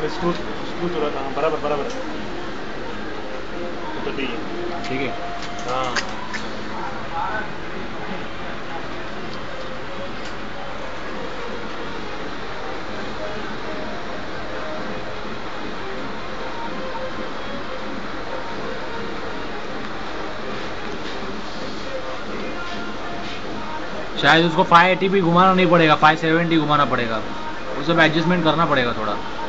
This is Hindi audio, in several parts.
हाँ, बराबर बराबर। तो ठीक है। ठीक है। हाँ। शायद उसको 580 भी घुमाना नहीं पड़ेगा 570 घुमाना पड़ेगा। वो सब एडजस्टमेंट करना पड़ेगा थोड़ा।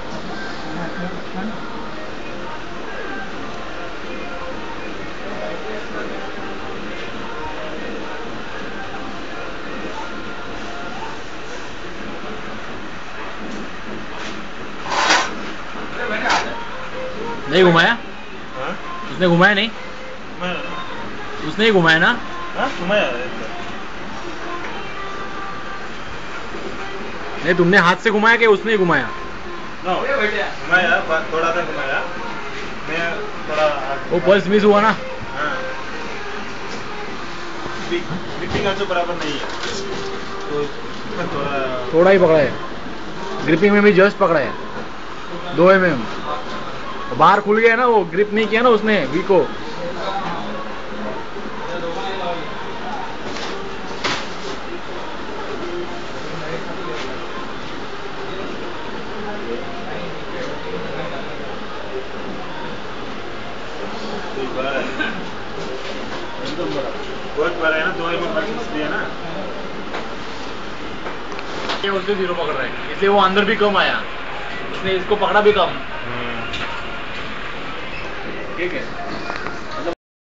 नहीं घुमाया? हाँ? उसने घुमाया नहीं? उसने ही घुमाया ना? हाँ घुमाया नहीं तुमने हाथ से घुमाया कि उसने ही घुमाया? घुमाया थोड़ा सा घुमाया। मैं थोड़ा वो पल्स मिस हुआ ना? हाँ। ग्रिपिंग also बराबर नहीं है। तो थोड़ा थोड़ा ही पकड़ा है। ग्रिपिंग में भी जस्ट पकड़ा है। दो एम एम बाहर खुल गया ना वो ग्रिप नहीं किया ना उसने वी को तो बड़ा है है ना दो इसलिए ना। ये उसने ज़ीरो पकड़ रहा है इसलिए वो अंदर भी कम आया। उसने इसको पकड़ा भी कम ठीक है।